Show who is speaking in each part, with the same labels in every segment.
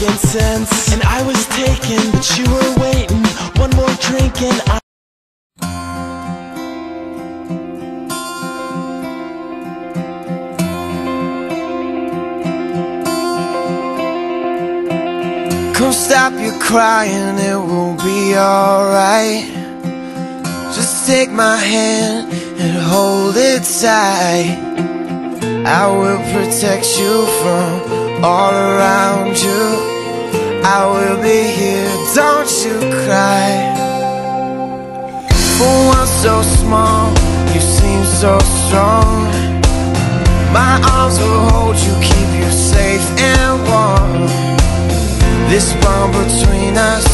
Speaker 1: making sense And I was taken, but you were waiting. One more drink and I Come stop your crying, it will be alright. Just take my hand and hold it tight. I will protect you from all around you I will be here, don't you cry. For one so small, you seem so strong. My arms will hold you, keep you safe and warm. This bond between us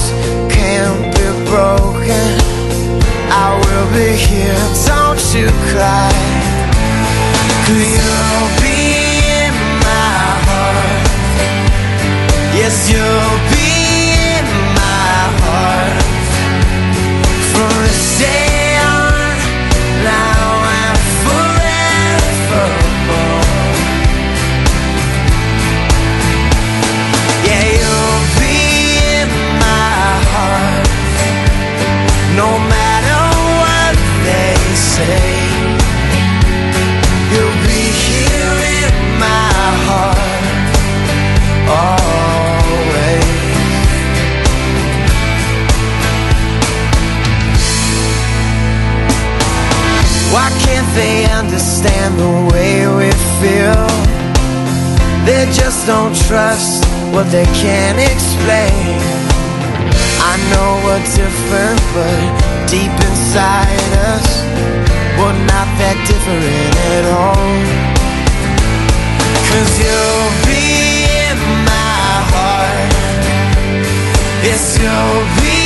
Speaker 1: can't be broken. I will be here, don't you cry. Cause you'll be Why can't they understand the way we feel? They just don't trust what they can't explain. I know we're different, but deep inside us, we're not that different at all. Cause you'll be in my heart. Yes, you'll be